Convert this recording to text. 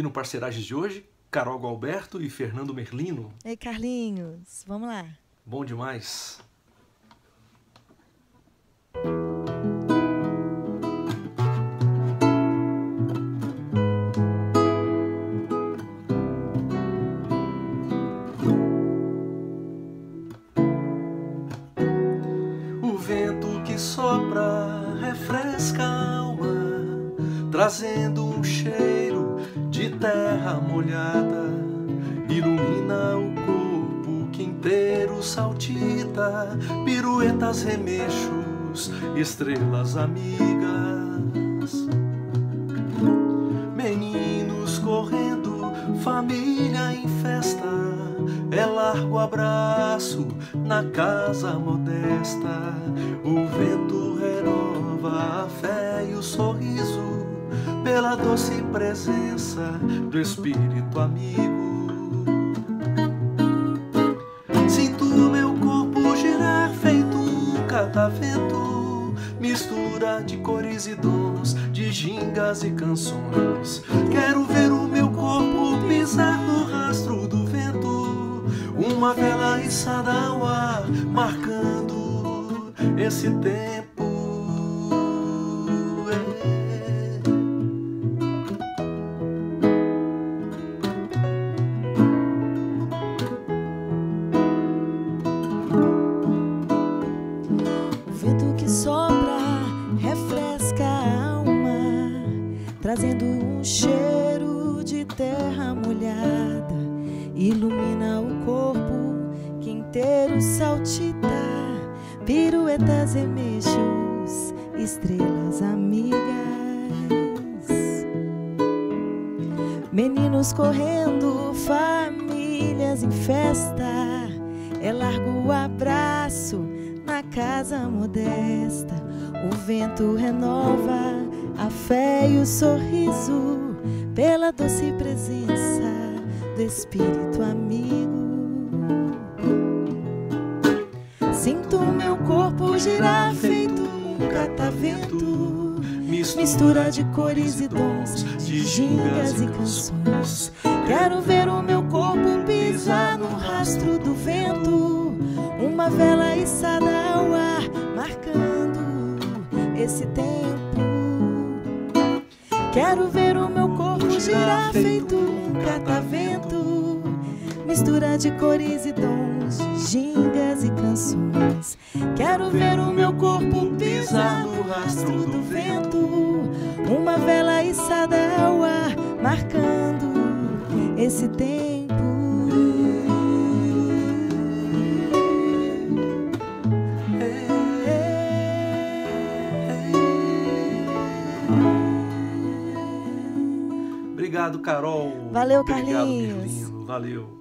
E no Parceiragens de hoje, Carol Galberto e Fernando Merlino. Ei, Carlinhos, vamos lá. Bom demais. O vento que sopra refresca a alma, trazendo um cheiro terra molhada, ilumina o corpo que inteiro saltita, piruetas, remexos, estrelas amigas. Meninos correndo, família em festa, é largo abraço na casa modesta. O vento renova a fé e o sorriso pela doce presença do Espírito amigo. Sinto meu corpo girar feito um catavento, mistura de cores e dons, de gingas e canções. Quero ver o meu corpo pisar no rastro do vento, uma vela içada ao ar, marcando esse tempo. Trazendo um cheiro de terra molhada, ilumina o corpo que inteiro saltita, piruetas e mexos, estrelas amigas. Meninos correndo, famílias em festa, é largo o abraço na casa modesta. O vento renova a fé e o sorriso pela doce presença do Espírito amigo. Sinto meu corpo girar feito um catavento, mistura de cores e dons, de gingas e canções. Quero ver o meu corpo pisar no rastro do vento, uma vela içada ao ar, marcando esse tempo. Quero ver o meu corpo girar feito um catavento, mistura de cores e dons, de gingas e canções. Quero ver o meu corpo pisar no rastro do vento, uma vela içada ao ar, marcando esse tempo. Obrigado, Carol. Valeu, Obrigado, Carlinhos. Merlino. Valeu.